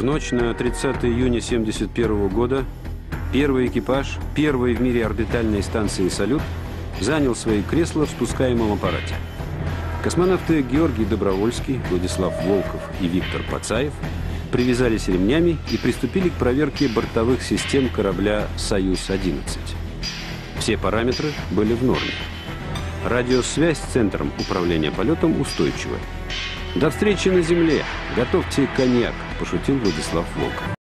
В ночь на 30 июня 1971 года первый экипаж первой в мире орбитальной станции «Салют» занял свои кресла в спускаемом аппарате. Космонавты Георгий Добровольский, Владислав Волков и Виктор Пацаев привязались ремнями и приступили к проверке бортовых систем корабля «Союз-11». Все параметры были в норме. Радиосвязь с центром управления полетом устойчивая. До встречи на Земле. Готовьте коньяк, пошутил Владислав Волков.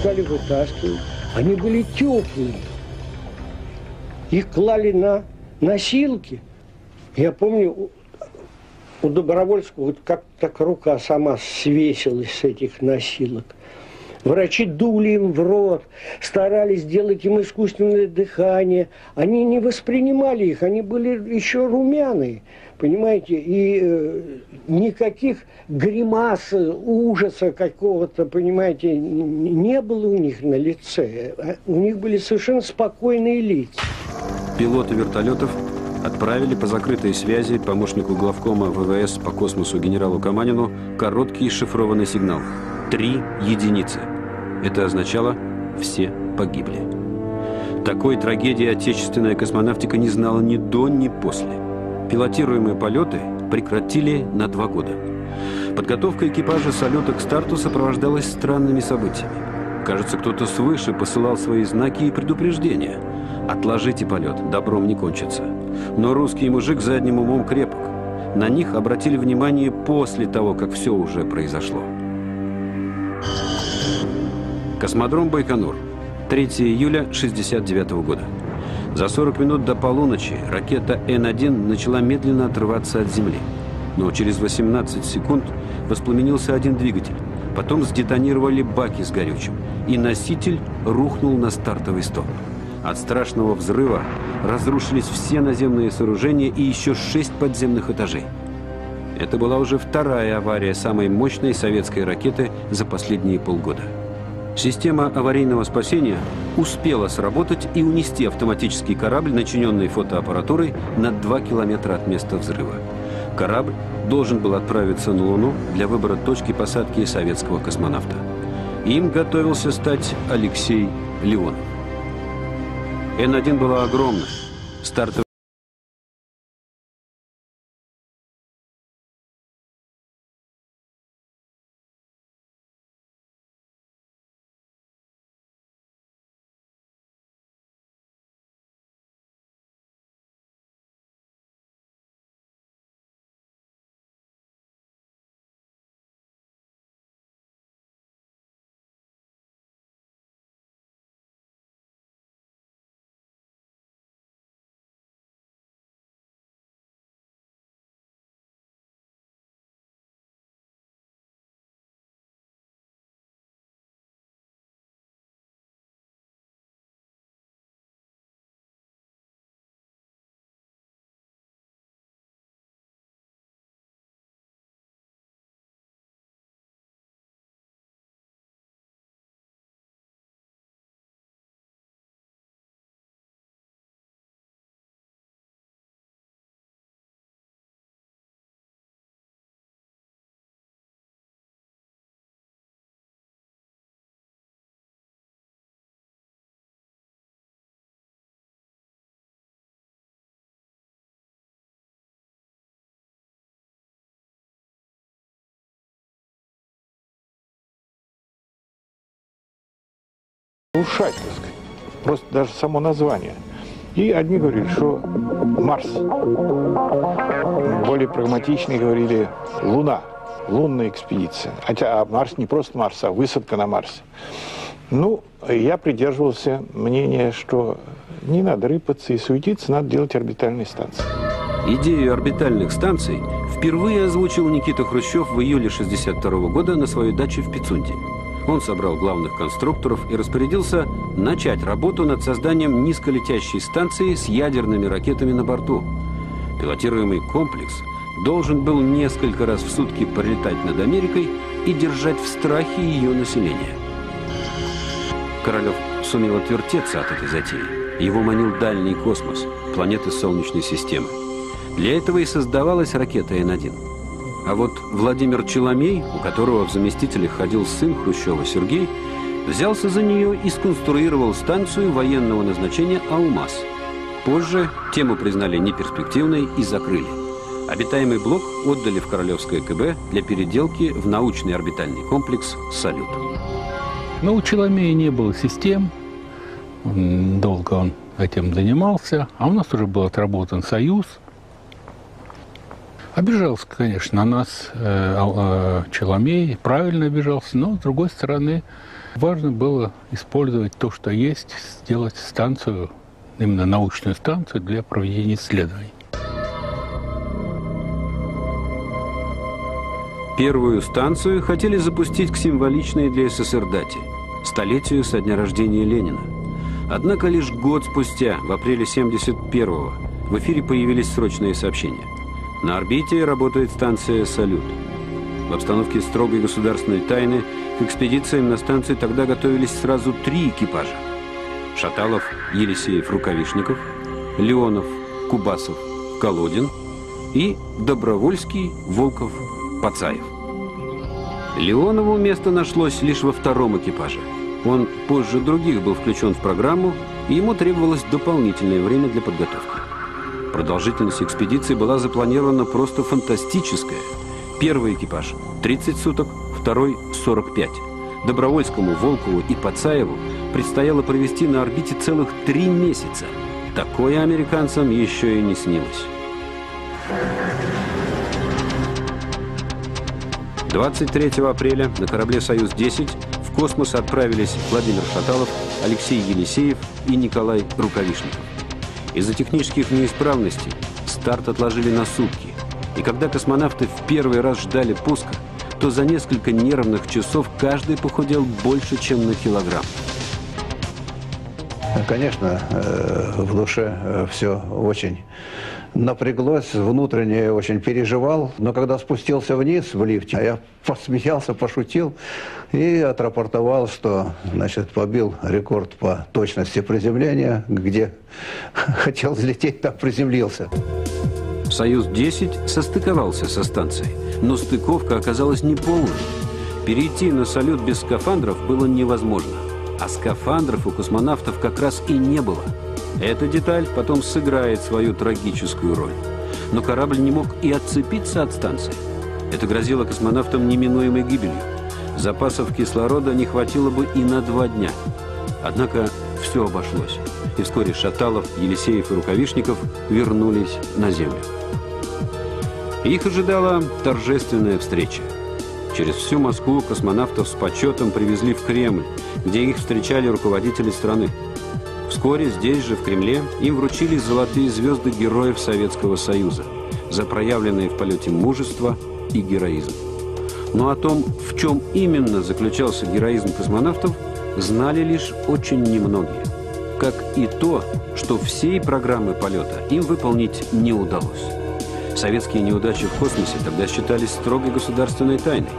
Стали вытаскивать. Они были теплые. Их клали на носилки. Я помню, у- Добровольского вот как так рука сама свесилась с этих носилок. Врачи дули им в рот, старались сделать им искусственное дыхание. Они не воспринимали их, они были еще румяные, понимаете? И э, никаких гримас, э, ужаса какого-то, понимаете, не было у них на лице. А У них были совершенно спокойные лица. Пилоты вертолетов отправили по закрытой связи помощнику главкома ВВС по космосу генералу Каманину короткий шифрованный сигнал. Три единицы. Это означало «все погибли». Такой трагедии отечественная космонавтика не знала ни до, ни после. Пилотируемые полеты прекратили на два года. Подготовка экипажа салюта к старту сопровождалась странными событиями. Кажется, кто-то свыше посылал свои знаки и предупреждения. Отложите полет, добром не кончится. Но русский мужик задним умом крепок. На них обратили внимание после того, как все уже произошло. Космодром Байконур. 3 июля 69 года. За 40 минут до полуночи ракета Н-1 начала медленно отрываться от Земли. Но через 18 секунд воспламенился один двигатель. Потом сдетонировали баки с горючим, и носитель рухнул на стартовый столб. От страшного взрыва разрушились все наземные сооружения и еще шесть подземных этажей. Это была уже вторая авария самой мощной советской ракеты за последние полгода. Система аварийного спасения успела сработать и унести автоматический корабль, начиненный фотоаппаратурой, на 2 километра от места взрыва. Корабль должен был отправиться на Луну для выбора точки посадки советского космонавта. Им готовился стать Алексей Леонов. Н-1 была огромна. Стартовая Ушать, так сказать. Просто даже само название. И одни говорили, что Марс. Более прагматичные говорили Луна, лунная экспедиция. Хотя а Марс не просто Марс, а высадка на Марсе. Ну, я придерживался мнения, что не надо рыпаться и суетиться, надо делать орбитальные станции. Идею орбитальных станций впервые озвучил Никита Хрущев в июле 1962 года на своей даче в Пицунде. Он собрал главных конструкторов и распорядился начать работу над созданием низколетящей станции с ядерными ракетами на борту. Пилотируемый комплекс должен был несколько раз в сутки пролетать над Америкой и держать в страхе ее население. Королев сумел отвертеться от этой затеи. Его манил дальний космос, планеты Солнечной системы. Для этого и создавалась ракета Н-1. А вот Владимир Челомей, у которого в заместителях ходил сын Хрущева Сергей, взялся за нее и сконструировал станцию военного назначения «Алмаз». Позже тему признали неперспективной и закрыли. Обитаемый блок отдали в Королевское КБ для переделки в научный орбитальный комплекс «Салют». Но у Челомея не было систем, долго он этим занимался, а у нас уже был отработан союз. Обижался, конечно, на нас э, э, Челомей, правильно обижался, но, с другой стороны, важно было использовать то, что есть, сделать станцию, именно научную станцию для проведения исследований. Первую станцию хотели запустить к символичной для СССР дате – столетию со дня рождения Ленина. Однако лишь год спустя, в апреле 71-го, в эфире появились срочные сообщения. На орбите работает станция «Салют». В обстановке строгой государственной тайны к экспедициям на станции тогда готовились сразу три экипажа. Шаталов, Елисеев, Рукавишников, Леонов, Кубасов, Колодин и Добровольский, Волков, Пацаев. Леонову место нашлось лишь во втором экипаже. Он позже других был включен в программу, и ему требовалось дополнительное время для подготовки. Продолжительность экспедиции была запланирована просто фантастическая. Первый экипаж – 30 суток, второй – 45. Добровольскому, Волкову и Пацаеву предстояло провести на орбите целых три месяца. Такое американцам еще и не снилось. 23 апреля на корабле «Союз-10» в космос отправились Владимир Шаталов, Алексей Елисеев и Николай Рукавишников. Из-за технических неисправностей старт отложили на сутки. И когда космонавты в первый раз ждали пуска, то за несколько нервных часов каждый похудел больше, чем на килограмм. Конечно, э, в душе э, все очень напряглось, внутренне очень переживал. Но когда спустился вниз в лифте, я посмеялся, пошутил и отрапортовал, что значит, побил рекорд по точности приземления, где хотел взлететь, там приземлился. «Союз-10» состыковался со станцией, но стыковка оказалась неполной. Перейти на салют без скафандров было невозможно, а скафандров у космонавтов как раз и не было – эта деталь потом сыграет свою трагическую роль. Но корабль не мог и отцепиться от станции. Это грозило космонавтам неминуемой гибелью. Запасов кислорода не хватило бы и на два дня. Однако все обошлось. И вскоре Шаталов, Елисеев и Рукавишников вернулись на Землю. Их ожидала торжественная встреча. Через всю Москву космонавтов с почетом привезли в Кремль, где их встречали руководители страны. Вскоре здесь же, в Кремле, им вручили золотые звезды Героев Советского Союза за проявленные в полете мужество и героизм. Но о том, в чем именно заключался героизм космонавтов, знали лишь очень немногие. Как и то, что всей программы полета им выполнить не удалось. Советские неудачи в космосе тогда считались строгой государственной тайной.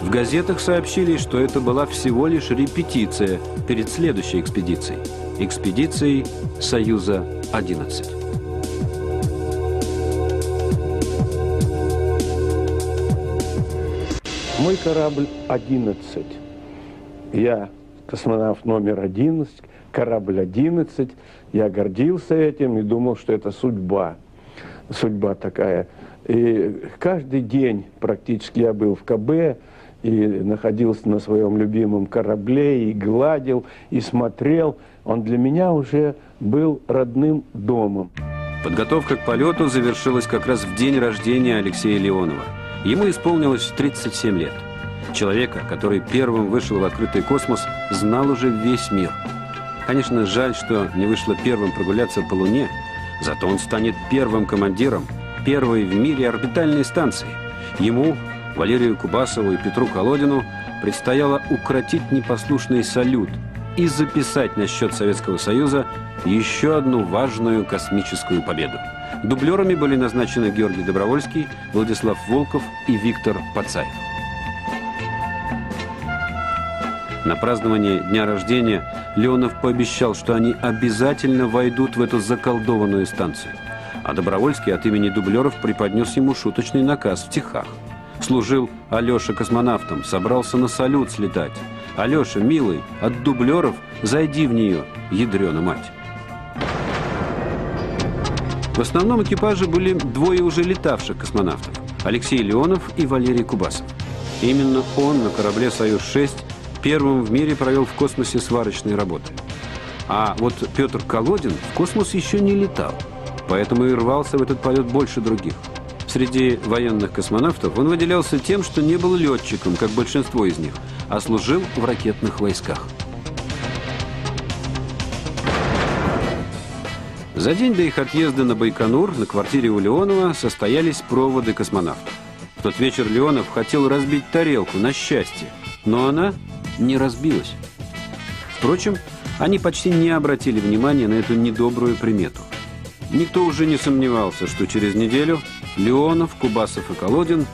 В газетах сообщили, что это была всего лишь репетиция перед следующей экспедицией – экспедицией «Союза-11». Мой корабль 11. Я космонавт номер 11, корабль 11. Я гордился этим и думал, что это судьба. Судьба такая. И каждый день практически я был в КБ, и находился на своем любимом корабле, и гладил, и смотрел. Он для меня уже был родным домом. Подготовка к полету завершилась как раз в день рождения Алексея Леонова. Ему исполнилось 37 лет. Человека, который первым вышел в открытый космос, знал уже весь мир. Конечно, жаль, что не вышло первым прогуляться по Луне, зато он станет первым командиром первой в мире орбитальной станции. Ему, Валерию Кубасову и Петру Колодину предстояло укротить непослушный салют и записать на счет Советского Союза еще одну важную космическую победу. Дублерами были назначены Георгий Добровольский, Владислав Волков и Виктор Пацаев. На празднование дня рождения Леонов пообещал, что они обязательно войдут в эту заколдованную станцию. А Добровольский от имени дублеров преподнес ему шуточный наказ в Техах. Служил Алеша космонавтом, собрался на салют слетать. Алеша, милый, от дублеров зайди в нее, ядрена мать. В основном экипаже были двое уже летавших космонавтов – Алексей Леонов и Валерий Кубасов. Именно он на корабле «Союз-6» первым в мире провел в космосе сварочные работы. А вот Петр Колодин в космос еще не летал, поэтому и рвался в этот полет больше других. Среди военных космонавтов он выделялся тем, что не был летчиком, как большинство из них, а служил в ракетных войсках. За день до их отъезда на Байконур на квартире у Леонова состоялись проводы космонавтов. В тот вечер Леонов хотел разбить тарелку на счастье, но она не разбилась. Впрочем, они почти не обратили внимания на эту недобрую примету. Никто уже не сомневался, что через неделю Леонов, Кубасов и Колодин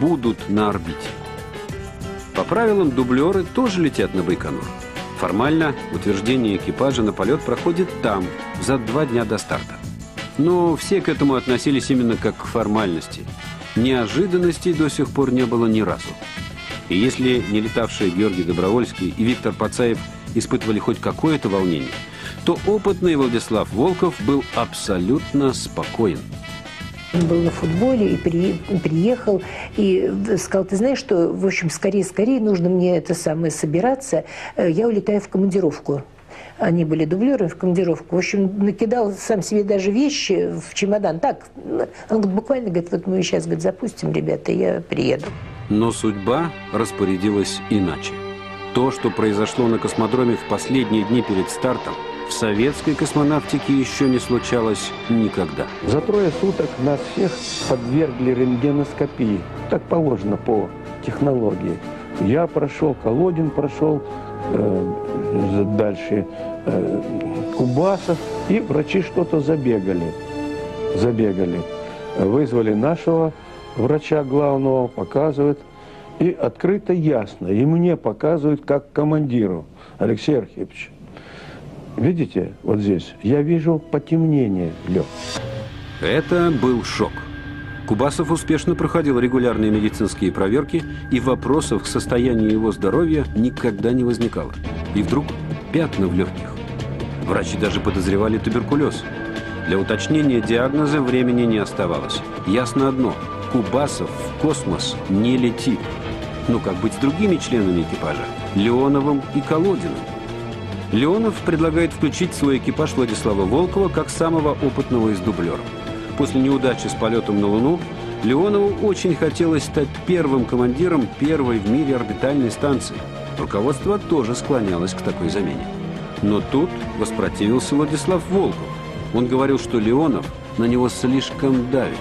будут на орбите. По правилам, дублеры тоже летят на Байконур. Формально утверждение экипажа на полет проходит там, за два дня до старта. Но все к этому относились именно как к формальности. Неожиданностей до сих пор не было ни разу. И если не летавшие Георгий Добровольский и Виктор Пацаев испытывали хоть какое-то волнение, то опытный Владислав Волков был абсолютно спокоен. Он был на футболе и при, приехал, и сказал, ты знаешь, что, в общем, скорее-скорее нужно мне это самое собираться, э, я улетаю в командировку. Они были дублеры в командировку. В общем, накидал сам себе даже вещи в чемодан. Так, он буквально говорит, вот мы сейчас говорит, запустим, ребята, я приеду. Но судьба распорядилась иначе. То, что произошло на космодроме в последние дни перед стартом, в советской космонавтике еще не случалось никогда. За трое суток нас всех подвергли рентгеноскопии. Так положено по технологии. Я прошел, Колодин прошел, э, дальше э, Кубасов, и врачи что-то забегали. Забегали. Вызвали нашего врача главного, показывает. И открыто ясно, и мне показывают как командиру, Алексей Архипович. Видите, вот здесь, я вижу потемнение, Лёг. Это был шок. Кубасов успешно проходил регулярные медицинские проверки, и вопросов к состоянию его здоровья никогда не возникало. И вдруг пятна в легких. Врачи даже подозревали туберкулез. Для уточнения диагноза времени не оставалось. Ясно одно – Кубасов в космос не летит. Ну, как быть с другими членами экипажа? Леоновым и Колодиным. Леонов предлагает включить в свой экипаж Владислава Волкова как самого опытного из дублеров. После неудачи с полетом на Луну Леонову очень хотелось стать первым командиром первой в мире орбитальной станции. Руководство тоже склонялось к такой замене. Но тут воспротивился Владислав Волков. Он говорил, что Леонов на него слишком давит.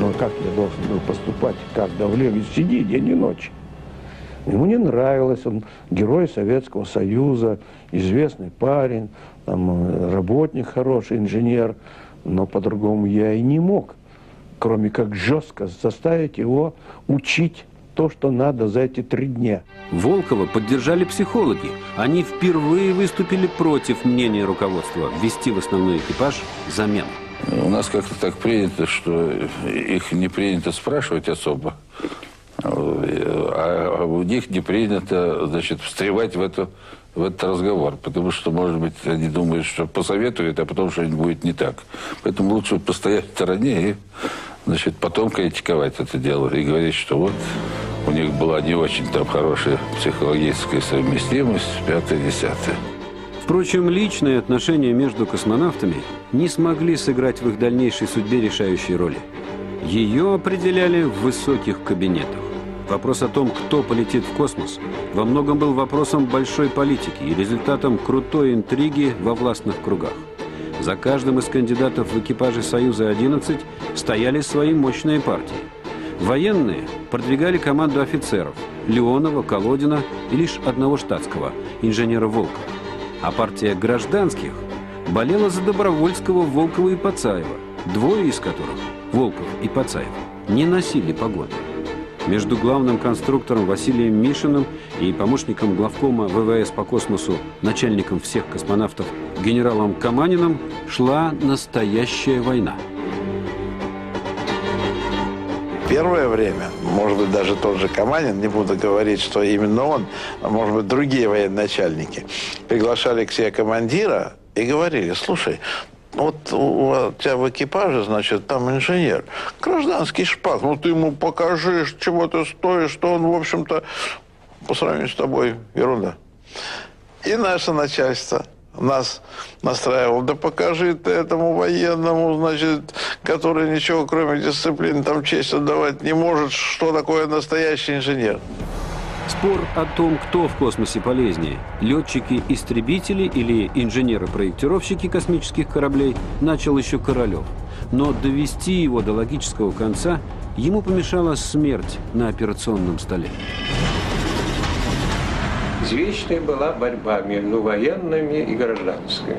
Ну, как я должен был поступать, как давление, сиди день и ночь. Ему не нравилось, он герой Советского Союза, известный парень, там, э, работник хороший, инженер, но по-другому я и не мог, кроме как жестко заставить его учить то, что надо за эти три дня. Волкова поддержали психологи. Они впервые выступили против мнения руководства ввести в основной экипаж замену. У нас как-то так принято, что их не принято спрашивать особо, а у них не принято, значит, встревать в, эту, в этот разговор, потому что, может быть, они думают, что посоветуют, а потом что-нибудь будет не так. Поэтому лучше постоять в стороне и, значит, потом критиковать это дело и говорить, что вот у них была не очень там хорошая психологическая совместимость, пятое-десятое. Впрочем, личные отношения между космонавтами не смогли сыграть в их дальнейшей судьбе решающей роли. Ее определяли в высоких кабинетах. Вопрос о том, кто полетит в космос, во многом был вопросом большой политики и результатом крутой интриги во властных кругах. За каждым из кандидатов в экипаже «Союза-11» стояли свои мощные партии. Военные продвигали команду офицеров – Леонова, Колодина и лишь одного штатского – инженера Волкова а партия гражданских болела за Добровольского, Волкова и Пацаева, двое из которых, Волков и Пацаев, не носили погоны. Между главным конструктором Василием Мишиным и помощником главкома ВВС по космосу, начальником всех космонавтов генералом Каманиным шла настоящая война – первое время, может быть, даже тот же Каманин, не буду говорить, что именно он, а может быть, другие военачальники, приглашали к себе командира и говорили, слушай, вот у тебя в экипаже, значит, там инженер, гражданский шпак, ну ты ему покажи, чего ты стоишь, что он, в общем-то, по сравнению с тобой, ерунда. И наше начальство – нас настраивал, да покажи ты этому военному, значит, который ничего кроме дисциплины там честь отдавать не может, что такое настоящий инженер. Спор о том, кто в космосе полезнее – летчики-истребители или инженеры-проектировщики космических кораблей – начал еще Королев. Но довести его до логического конца ему помешала смерть на операционном столе. Извечная была борьба между военными и гражданскими.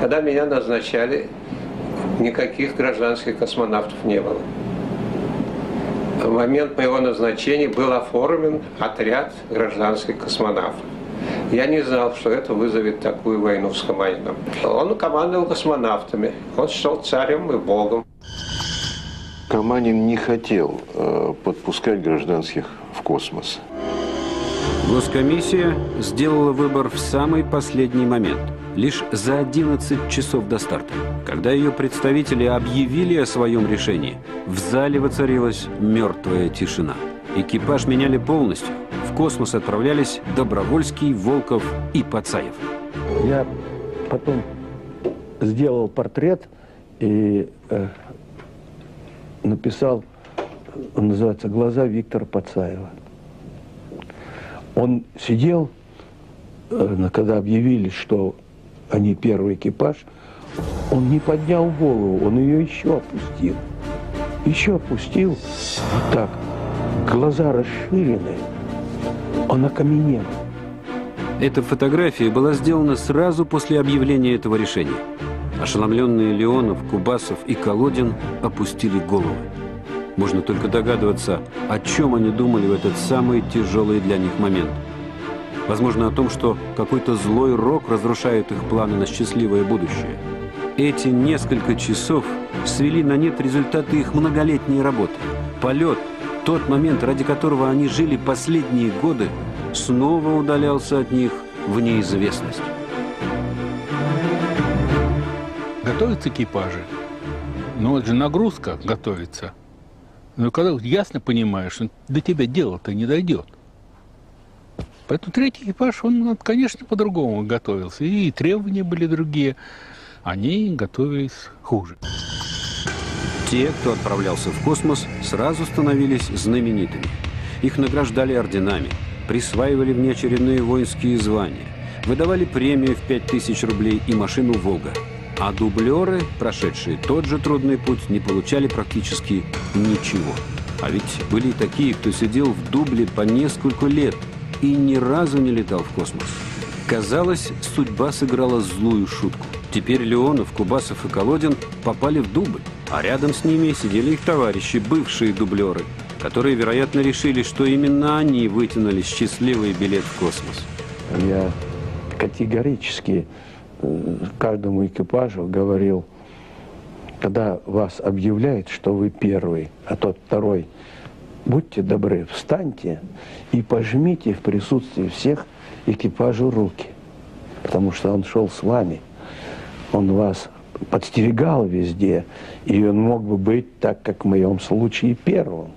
Когда меня назначали, никаких гражданских космонавтов не было. В момент моего назначения был оформлен отряд гражданских космонавтов. Я не знал, что это вызовет такую войну с Каманином. Он командовал космонавтами. Он стал царем и богом. Каманин не хотел э, подпускать гражданских в космос. Госкомиссия сделала выбор в самый последний момент, лишь за 11 часов до старта. Когда ее представители объявили о своем решении, в зале воцарилась мертвая тишина. Экипаж меняли полностью. В космос отправлялись Добровольский, Волков и Пацаев. Я потом сделал портрет и э, написал, называется «Глаза Виктора Пацаева». Он сидел, э, когда объявили, что они первый экипаж, он не поднял голову, он ее еще опустил. Еще опустил, вот так, глаза расширены, он окаменел. Эта фотография была сделана сразу после объявления этого решения. Ошеломленные Леонов, Кубасов и Колодин опустили головы. Можно только догадываться, о чем они думали в этот самый тяжелый для них момент. Возможно, о том, что какой-то злой рок разрушает их планы на счастливое будущее. Эти несколько часов свели на нет результаты их многолетней работы. Полет, тот момент, ради которого они жили последние годы, снова удалялся от них в неизвестность. Готовятся экипажи. Но вот же нагрузка готовится – но когда ясно понимаешь, что до тебя дело-то не дойдет. Поэтому третий экипаж, он, конечно, по-другому готовился. И требования были другие. Они готовились хуже. Те, кто отправлялся в космос, сразу становились знаменитыми. Их награждали орденами, присваивали внеочередные воинские звания, выдавали премию в 5000 рублей и машину «Волга». А дублеры, прошедшие тот же трудный путь, не получали практически ничего. А ведь были и такие, кто сидел в дубле по несколько лет и ни разу не летал в космос. Казалось, судьба сыграла злую шутку. Теперь Леонов, Кубасов и Колодин попали в дубль, а рядом с ними сидели их товарищи, бывшие дублеры, которые, вероятно, решили, что именно они вытянули счастливый билет в космос. Я категорически каждому экипажу говорил, когда вас объявляют, что вы первый, а тот второй, будьте добры, встаньте и пожмите в присутствии всех экипажу руки, потому что он шел с вами, он вас подстерегал везде, и он мог бы быть, так как в моем случае, первым.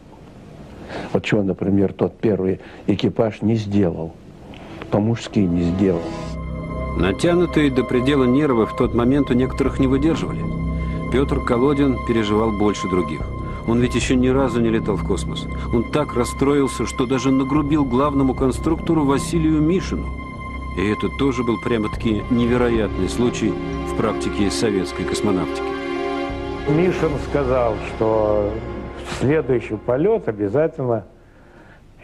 Вот чего, например, тот первый экипаж не сделал, по-мужски не сделал. Натянутые до предела нервы в тот момент у некоторых не выдерживали. Петр Колодин переживал больше других. Он ведь еще ни разу не летал в космос. Он так расстроился, что даже нагрубил главному конструктору Василию Мишину. И это тоже был прямо-таки невероятный случай в практике советской космонавтики. Мишин сказал, что в следующий полет обязательно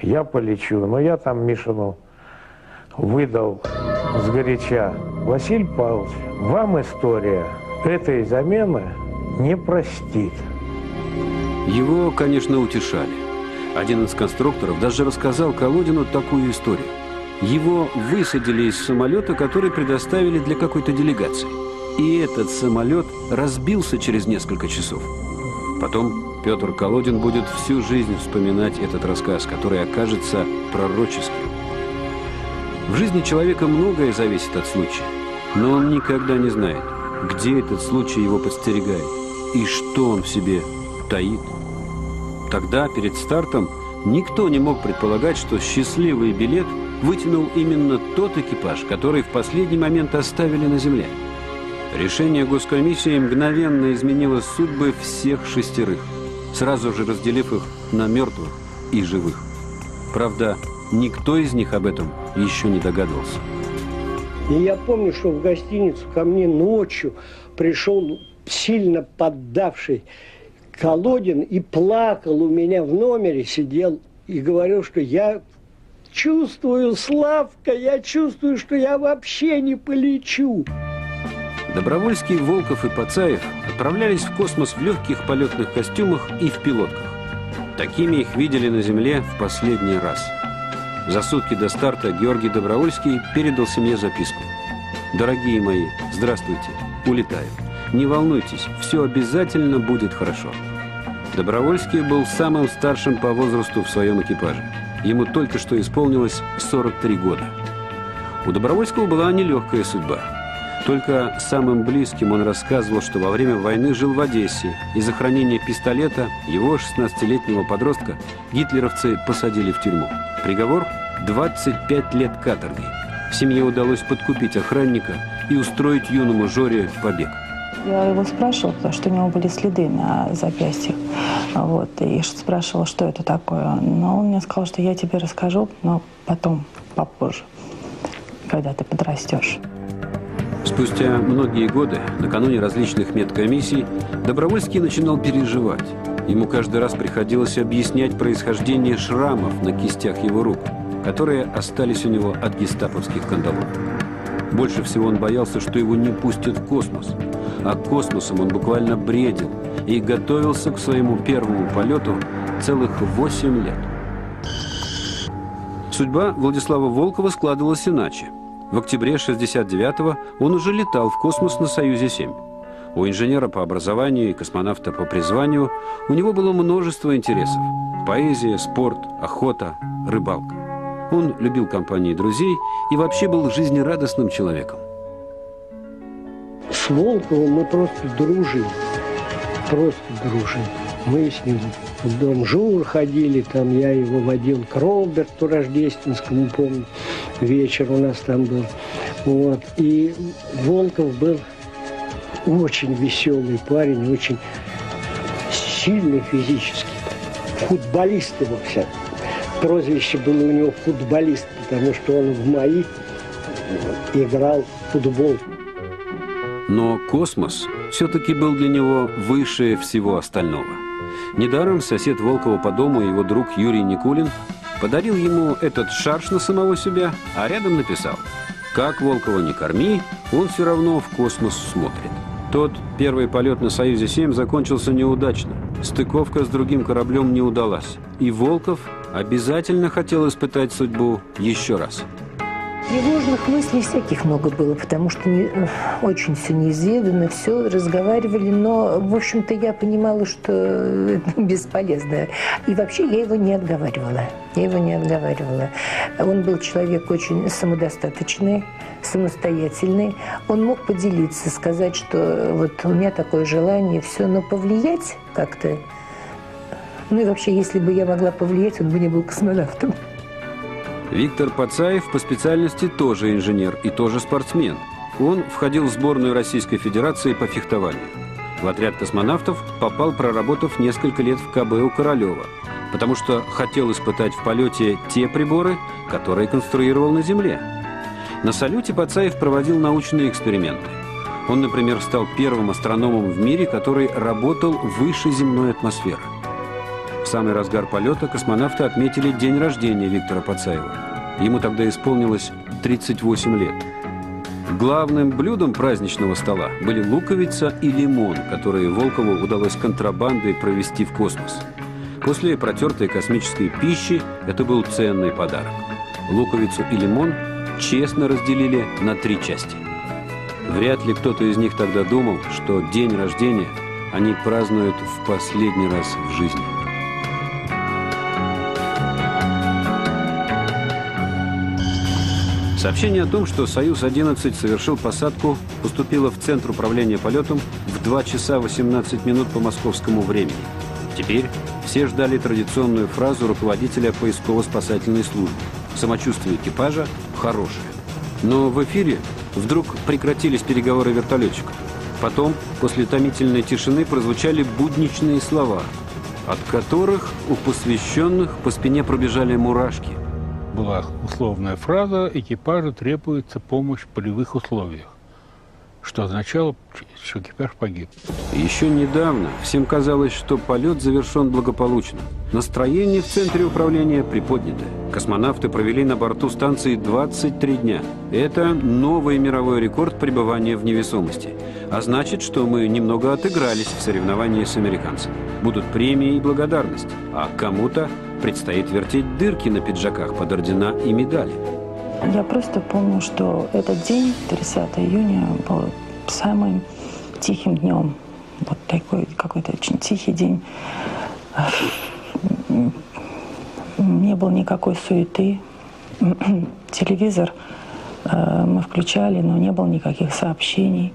я полечу. Но я там Мишину выдал сгоряча. Василий Павлович, вам история этой замены не простит. Его, конечно, утешали. Один из конструкторов даже рассказал Колодину такую историю. Его высадили из самолета, который предоставили для какой-то делегации. И этот самолет разбился через несколько часов. Потом Петр Колодин будет всю жизнь вспоминать этот рассказ, который окажется пророческим. В жизни человека многое зависит от случая, но он никогда не знает, где этот случай его подстерегает и что он в себе таит. Тогда, перед стартом, никто не мог предполагать, что счастливый билет вытянул именно тот экипаж, который в последний момент оставили на земле. Решение госкомиссии мгновенно изменило судьбы всех шестерых, сразу же разделив их на мертвых и живых. Правда, никто из них об этом еще не догадывался. И я помню, что в гостиницу ко мне ночью пришел сильно поддавший Колодин и плакал у меня в номере, сидел и говорил, что я чувствую, Славка, я чувствую, что я вообще не полечу. Добровольский, Волков и Пацаев отправлялись в космос в легких полетных костюмах и в пилотках. Такими их видели на Земле в последний раз. За сутки до старта Георгий Добровольский передал семье записку. «Дорогие мои, здравствуйте, улетаю. Не волнуйтесь, все обязательно будет хорошо». Добровольский был самым старшим по возрасту в своем экипаже. Ему только что исполнилось 43 года. У Добровольского была нелегкая судьба. Только самым близким он рассказывал, что во время войны жил в Одессе, и за хранение пистолета его 16-летнего подростка гитлеровцы посадили в тюрьму. Приговор – 25 лет каторги. Семье удалось подкупить охранника и устроить юному Жоре побег. Я его спрашивала, потому что у него были следы на запястьях. Вот, и спрашивала, что это такое. Но он мне сказал, что я тебе расскажу, но потом, попозже, когда ты подрастешь. Спустя многие годы, накануне различных медкомиссий, Добровольский начинал переживать. Ему каждый раз приходилось объяснять происхождение шрамов на кистях его рук, которые остались у него от гестаповских кандалов. Больше всего он боялся, что его не пустят в космос. А космосом он буквально бредил и готовился к своему первому полету целых 8 лет. Судьба Владислава Волкова складывалась иначе. В октябре 69-го он уже летал в космос на «Союзе-7». У инженера по образованию и космонавта по призванию у него было множество интересов. Поэзия, спорт, охота, рыбалка. Он любил компании друзей и вообще был жизнерадостным человеком. С Волковым мы просто дружили. Просто дружили. Мы с ним в дом Жур ходили, там я его водил к Роберту Рождественскому, помню, вечер у нас там был. Вот. И Волков был очень веселый парень, очень сильный физически. Футболист его вся. Прозвище было у него футболист, потому что он в МАИ играл в футбол. Но космос все-таки был для него выше всего остального. Недаром сосед Волкова по дому, его друг Юрий Никулин, подарил ему этот шарш на самого себя, а рядом написал «Как Волкова не корми, он все равно в космос смотрит». Тот первый полет на «Союзе-7» закончился неудачно. Стыковка с другим кораблем не удалась. И Волков обязательно хотел испытать судьбу еще раз. Тревожных мыслей всяких много было, потому что не, очень все неизведанно, все разговаривали, но, в общем-то, я понимала, что это бесполезно. И вообще я его не отговаривала. Я его не отговаривала. Он был человек очень самодостаточный, самостоятельный. Он мог поделиться, сказать, что вот у меня такое желание, все, но повлиять как-то Ну и вообще, если бы я могла повлиять, он бы не был космонавтом. Виктор Пацаев по специальности тоже инженер и тоже спортсмен. Он входил в сборную Российской Федерации по фехтованию. В отряд космонавтов попал, проработав несколько лет в КБ у Королева, потому что хотел испытать в полете те приборы, которые конструировал на Земле. На салюте Пацаев проводил научные эксперименты. Он, например, стал первым астрономом в мире, который работал выше земной атмосферы. Самый разгар полета космонавты отметили день рождения Виктора Пацаева. Ему тогда исполнилось 38 лет. Главным блюдом праздничного стола были луковица и лимон, которые Волкову удалось контрабандой провести в космос. После протертой космической пищи это был ценный подарок. Луковицу и лимон честно разделили на три части. Вряд ли кто-то из них тогда думал, что день рождения они празднуют в последний раз в жизни. Сообщение о том, что «Союз-11» совершил посадку, поступило в Центр управления полетом в 2 часа 18 минут по московскому времени. Теперь все ждали традиционную фразу руководителя поисково-спасательной службы. Самочувствие экипажа хорошее. Но в эфире вдруг прекратились переговоры вертолетчиков. Потом, после томительной тишины, прозвучали будничные слова, от которых у посвященных по спине пробежали мурашки – была условная фраза «экипажу требуется помощь в полевых условиях», что означало, что экипаж погиб. Еще недавно всем казалось, что полет завершен благополучно. Настроение в центре управления приподнятое. Космонавты провели на борту станции 23 дня. Это новый мировой рекорд пребывания в невесомости. А значит, что мы немного отыгрались в соревновании с американцами. Будут премии и благодарность, а кому-то предстоит вертеть дырки на пиджаках под ордена и медали. Я просто помню, что этот день, 30 июня, был самым тихим днем. Вот такой какой-то очень тихий день. Не было никакой суеты. Телевизор э, мы включали, но не было никаких сообщений.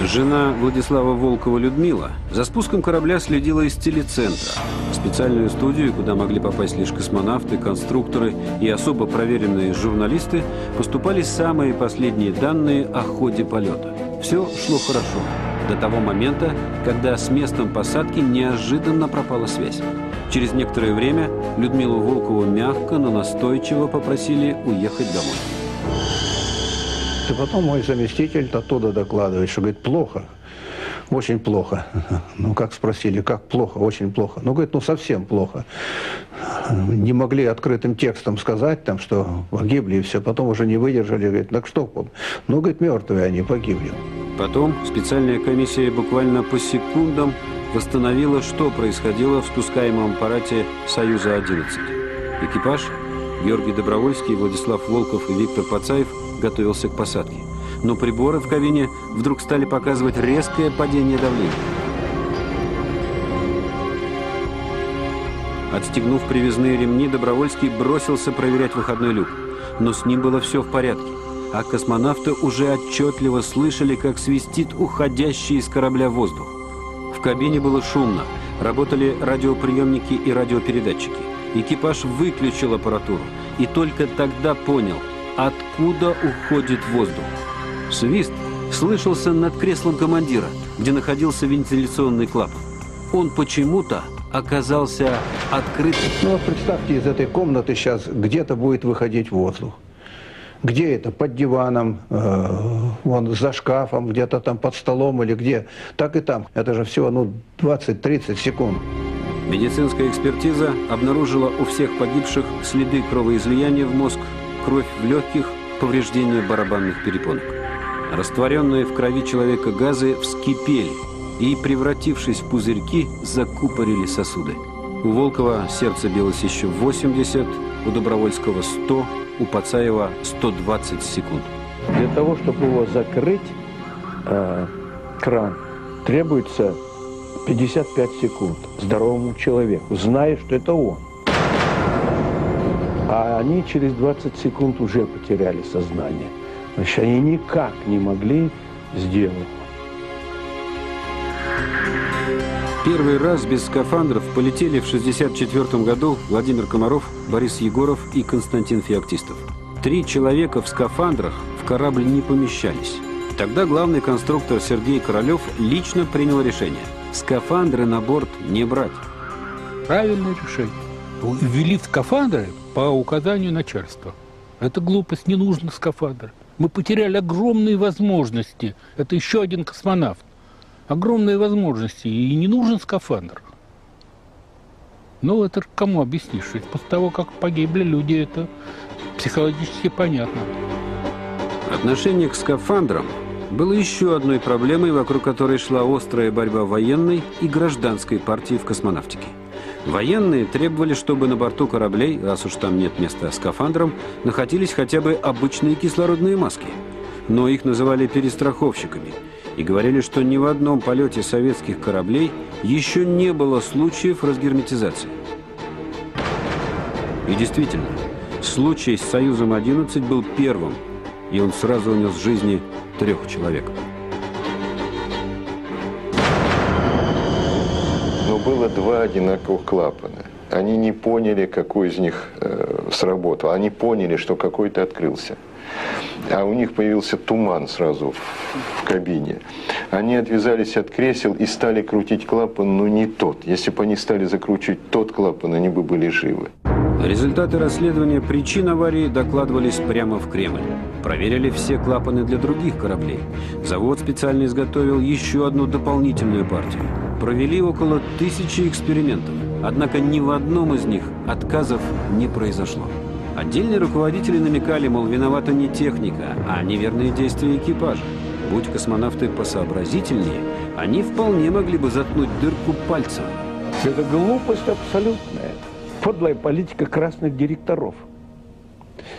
Жена Владислава Волкова Людмила за спуском корабля следила из телецентра. В специальную студию, куда могли попасть лишь космонавты, конструкторы и особо проверенные журналисты, поступали самые последние данные о ходе полета. Все шло хорошо. До того момента, когда с местом посадки неожиданно пропала связь. Через некоторое время Людмилу Волкову мягко, но настойчиво попросили уехать домой. И потом мой заместитель оттуда докладывает, что, говорит, плохо, очень плохо. Ну, как спросили, как плохо, очень плохо. Ну, говорит, ну, совсем плохо. Не могли открытым текстом сказать, там, что погибли и все. Потом уже не выдержали, говорит, так что? Ну, говорит, мертвые они, погибли. Потом специальная комиссия буквально по секундам восстановила, что происходило в спускаемом аппарате «Союза-11». Экипаж Георгий Добровольский, Владислав Волков и Виктор Пацаев – готовился к посадке. Но приборы в кабине вдруг стали показывать резкое падение давления. Отстегнув привязные ремни, Добровольский бросился проверять выходной люк. Но с ним было все в порядке. А космонавты уже отчетливо слышали, как свистит уходящий из корабля воздух. В кабине было шумно. Работали радиоприемники и радиопередатчики. Экипаж выключил аппаратуру и только тогда понял – откуда уходит воздух. Свист слышался над креслом командира, где находился вентиляционный клапан. Он почему-то оказался открытым. Ну вот представьте, из этой комнаты сейчас где-то будет выходить воздух. Где это? Под диваном, э, вон за шкафом, где-то там под столом или где. Так и там. Это же всего ну, 20-30 секунд. Медицинская экспертиза обнаружила у всех погибших следы кровоизлияния в мозг кровь в легких, повреждение барабанных перепонок. Растворенные в крови человека газы вскипели и, превратившись в пузырьки, закупорили сосуды. У Волкова сердце билось еще 80, у Добровольского 100, у Пацаева 120 секунд. Для того, чтобы его закрыть, э, кран, требуется 55 секунд здоровому человеку, зная, что это он а они через 20 секунд уже потеряли сознание. Значит, они никак не могли сделать. Первый раз без скафандров полетели в 1964 году Владимир Комаров, Борис Егоров и Константин Феоктистов. Три человека в скафандрах в корабль не помещались. Тогда главный конструктор Сергей Королев лично принял решение – скафандры на борт не брать. Правильное решение. Ввели в скафандры по указанию начальства. Это глупость, не нужно скафандр. Мы потеряли огромные возможности. Это еще один космонавт огромные возможности, и не нужен скафандр. Ну, это кому объяснишь? Ведь после того, как погибли люди, это психологически понятно. Отношение к скафандрам было еще одной проблемой, вокруг которой шла острая борьба военной и гражданской партии в космонавтике. Военные требовали, чтобы на борту кораблей, раз уж там нет места скафандрам, находились хотя бы обычные кислородные маски. Но их называли перестраховщиками – и говорили, что ни в одном полете советских кораблей еще не было случаев разгерметизации. И действительно, случай с «Союзом-11» был первым, и он сразу унес жизни трех человек. Два одинаковых клапана. Они не поняли, какой из них э, сработал. Они поняли, что какой-то открылся а у них появился туман сразу в, в кабине. Они отвязались от кресел и стали крутить клапан, но не тот. Если бы они стали закручивать тот клапан, они бы были живы. Результаты расследования причин аварии докладывались прямо в Кремль. Проверили все клапаны для других кораблей. Завод специально изготовил еще одну дополнительную партию. Провели около тысячи экспериментов. Однако ни в одном из них отказов не произошло. Отдельные руководители намекали, мол, виновата не техника, а неверные действия экипажа. Будь космонавты посообразительнее, они вполне могли бы заткнуть дырку пальцем. Это глупость абсолютная. Подлая политика красных директоров.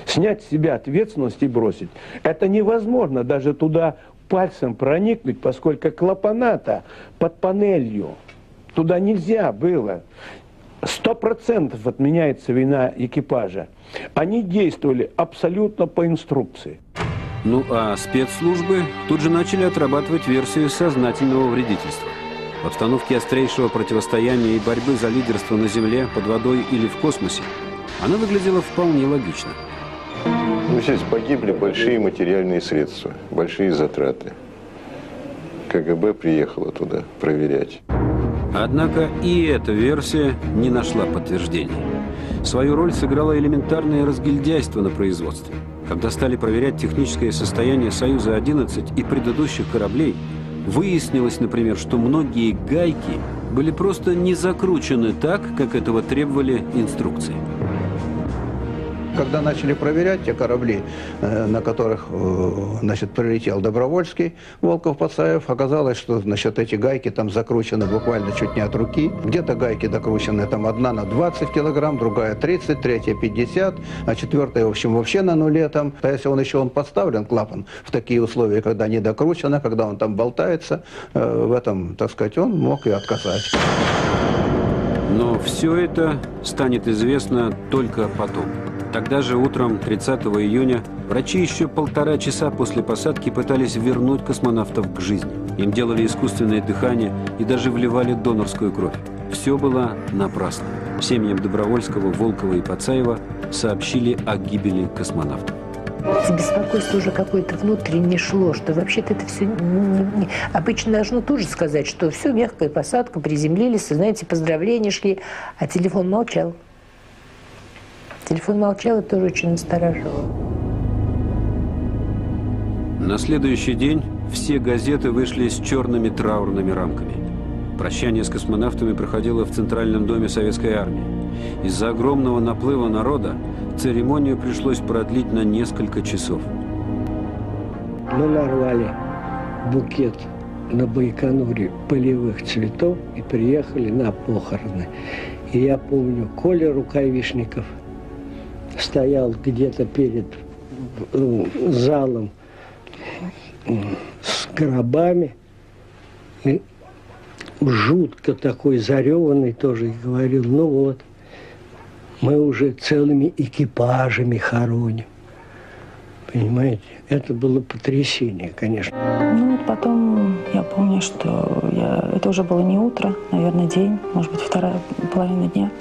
Снять с себя ответственность и бросить. Это невозможно даже туда пальцем проникнуть, поскольку клапаната под панелью. Туда нельзя было. Сто процентов отменяется вина экипажа. Они действовали абсолютно по инструкции. Ну а спецслужбы тут же начали отрабатывать версию сознательного вредительства. В обстановке острейшего противостояния и борьбы за лидерство на Земле, под водой или в космосе она выглядела вполне логично. Ну, здесь погибли большие материальные средства, большие затраты. КГБ приехала туда проверять. Однако и эта версия не нашла подтверждения. Свою роль сыграло элементарное разгильдяйство на производстве. Когда стали проверять техническое состояние «Союза-11» и предыдущих кораблей, выяснилось, например, что многие гайки были просто не закручены так, как этого требовали инструкции. Когда начали проверять те корабли, э, на которых э, значит, прилетел Добровольский, Волков-Пацаев, оказалось, что значит, эти гайки там закручены буквально чуть не от руки. Где-то гайки докручены там одна на 20 килограмм, другая 30, третья 50, а четвертая, в общем, вообще на нуле там. А если он еще он подставлен, клапан, в такие условия, когда не докручено, когда он там болтается, э, в этом, так сказать, он мог и отказать. Но все это станет известно только потом. Тогда же утром 30 июня врачи еще полтора часа после посадки пытались вернуть космонавтов к жизни. Им делали искусственное дыхание и даже вливали донорскую кровь. Все было напрасно. Семьям Добровольского, Волкова и Пацаева сообщили о гибели космонавтов. Беспокойство уже какое-то внутренне шло, что вообще-то это все... Обычно должно тоже сказать, что все, мягкая посадка, приземлились, знаете, поздравления шли, а телефон молчал. Телефон молчал и тоже очень настораживал. На следующий день все газеты вышли с черными траурными рамками. Прощание с космонавтами проходило в Центральном доме Советской Армии. Из-за огромного наплыва народа церемонию пришлось продлить на несколько часов. Мы нарвали букет на Байконуре полевых цветов и приехали на похороны. И я помню, Коля Рукавишников – стоял где-то перед ну, залом с гробами. И жутко такой зареванный тоже и говорил, ну вот, мы уже целыми экипажами хороним. Понимаете? Это было потрясение, конечно. Ну, потом я помню, что я... Это уже было не утро, наверное, день, может быть, вторая половина дня.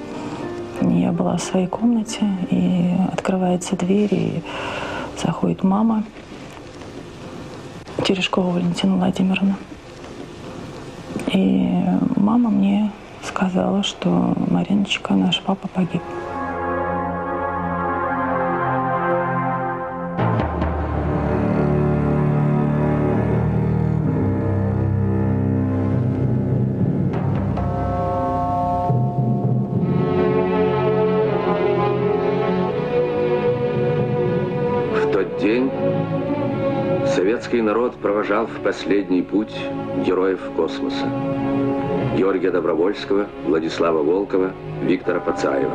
Я была в своей комнате, и открывается дверь, и заходит мама Терешкова Валентина Владимировна. И мама мне сказала, что Мариночка, наш папа погиб. Народ провожал в последний путь героев космоса. Георгия Добровольского, Владислава Волкова, Виктора Пацаева.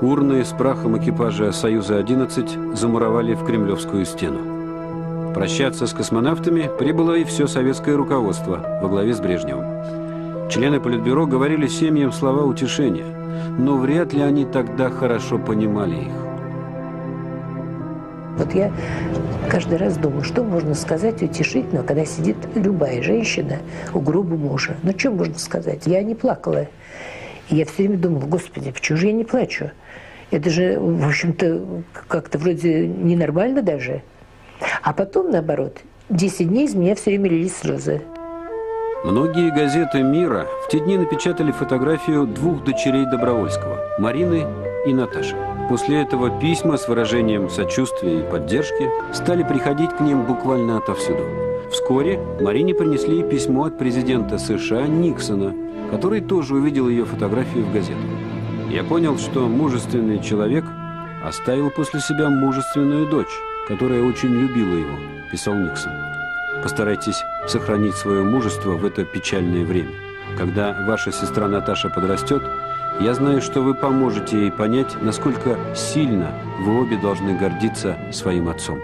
Урны с прахом экипажа «Союза-11» замуровали в Кремлевскую стену. Прощаться с космонавтами прибыло и все советское руководство во главе с Брежневым. Члены Политбюро говорили семьям слова утешения, но вряд ли они тогда хорошо понимали их. Вот я каждый раз думаю, что можно сказать утешительного, когда сидит любая женщина у гроба мужа. Ну, что можно сказать? Я не плакала. И я все время думала, господи, почему же я не плачу? Это же, в общем-то, как-то вроде ненормально даже. А потом, наоборот, 10 дней из меня все время лились слезы. Многие газеты мира в те дни напечатали фотографию двух дочерей Добровольского – Марины и Наташи. После этого письма с выражением сочувствия и поддержки стали приходить к ним буквально отовсюду. Вскоре Марине принесли письмо от президента США Никсона, который тоже увидел ее фотографию в газетах. Я понял, что мужественный человек оставил после себя мужественную дочь, которая очень любила его, писал Никсон. Постарайтесь сохранить свое мужество в это печальное время. Когда ваша сестра Наташа подрастет, я знаю, что вы поможете ей понять, насколько сильно вы обе должны гордиться своим отцом.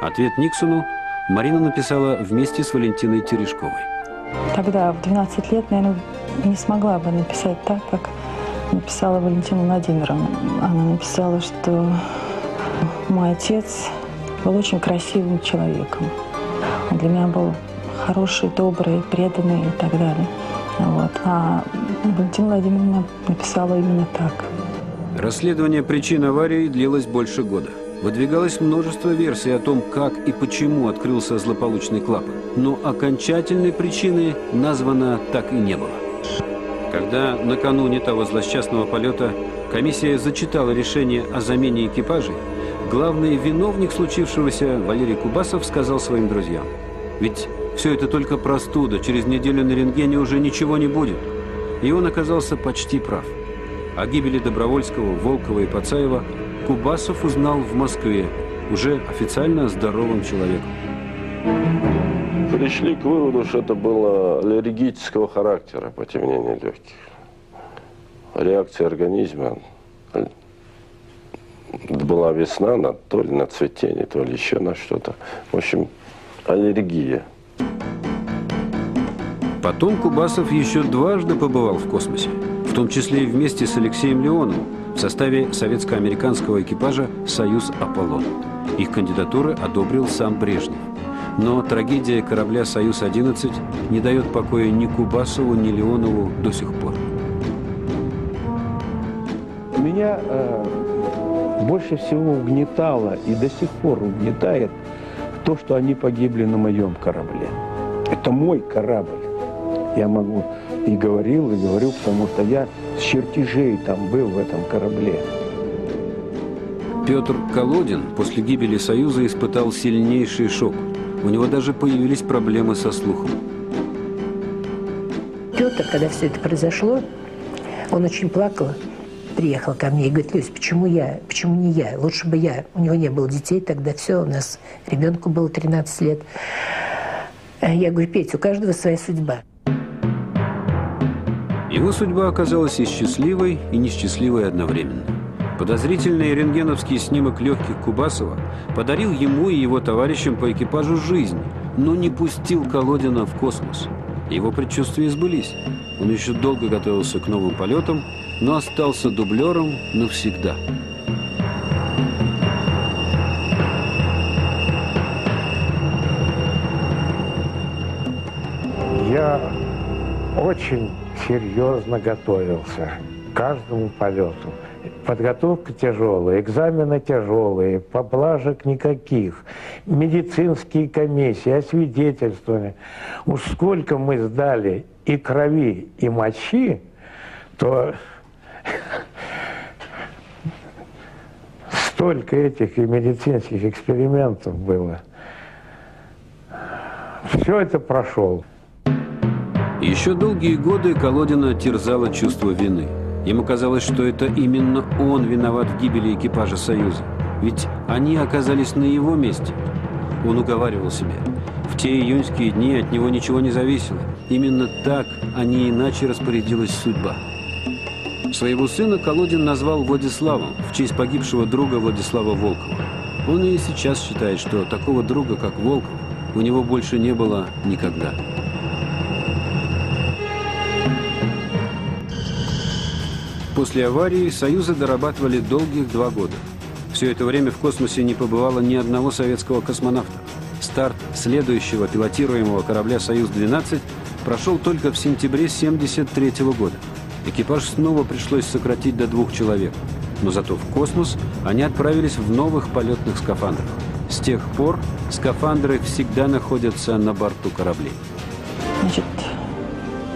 Ответ Никсону Марина написала вместе с Валентиной Терешковой. Тогда, в 12 лет, наверное, не смогла бы написать так, как написала Валентина Владимировна. Она написала, что мой отец был очень красивым человеком. Для меня был хороший, добрый, преданный и так далее. Вот. А Валентина Владимировна написала именно так. Расследование причин аварии длилось больше года. Выдвигалось множество версий о том, как и почему открылся злополучный клапан. Но окончательной причины названо так и не было. Когда накануне того злосчастного полета комиссия зачитала решение о замене экипажей, главный виновник случившегося Валерий Кубасов сказал своим друзьям, «Ведь все это только простуда, через неделю на рентгене уже ничего не будет». И он оказался почти прав. О гибели Добровольского, Волкова и Пацаева Кубасов узнал в Москве, уже официально здоровым человеком. Пришли к выводу, что это было аллергического характера потемнение легких. Реакция организма была весна, на, то ли на цветение, то ли еще на что-то. В общем, аллергия. Потом Кубасов еще дважды побывал в космосе, в том числе и вместе с Алексеем Леоновым в составе советско-американского экипажа «Союз Аполлон». Их кандидатуры одобрил сам Брежнев. Но трагедия корабля «Союз-11» не дает покоя ни Кубасову, ни Леонову до сих пор. Меня э, больше всего угнетало и до сих пор угнетает то, что они погибли на моем корабле. Это мой корабль. Я могу и говорил, и говорю, потому что я с чертежей там был в этом корабле. Петр Колодин после гибели Союза испытал сильнейший шок. У него даже появились проблемы со слухом. Петр, когда все это произошло, он очень плакал, приехал ко мне и говорит, Люсь, почему я, почему не я? Лучше бы я. У него не было детей, тогда все, у нас ребенку было 13 лет. Я говорю, Петя, у каждого своя судьба. Его судьба оказалась и счастливой, и несчастливой одновременно. Подозрительный рентгеновский снимок легких Кубасова подарил ему и его товарищам по экипажу жизнь, но не пустил Колодина в космос. Его предчувствия сбылись. Он еще долго готовился к новым полетам, но остался дублером навсегда. Я очень серьезно готовился к каждому полету. Подготовка тяжелая, экзамены тяжелые, поблажек никаких, медицинские комиссии, освидетельствования. Уж сколько мы сдали и крови, и мочи, то столько этих и медицинских экспериментов было. Все это прошел. Еще долгие годы Колодина терзало чувство вины. Ему казалось, что это именно он виноват в гибели экипажа «Союза». Ведь они оказались на его месте. Он уговаривал себя. В те июньские дни от него ничего не зависело. Именно так, а не иначе распорядилась судьба. Своего сына Колодин назвал Владиславом в честь погибшего друга Владислава Волкова. Он и сейчас считает, что такого друга, как Волков, у него больше не было никогда. После аварии «Союзы» дорабатывали долгих два года. Все это время в космосе не побывало ни одного советского космонавта. Старт следующего пилотируемого корабля «Союз-12» прошел только в сентябре 1973 года. Экипаж снова пришлось сократить до двух человек. Но зато в космос они отправились в новых полетных скафандрах. С тех пор скафандры всегда находятся на борту кораблей. Значит,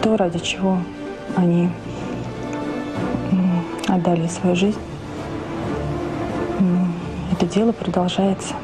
то, ради чего они отдали свою жизнь, это дело продолжается.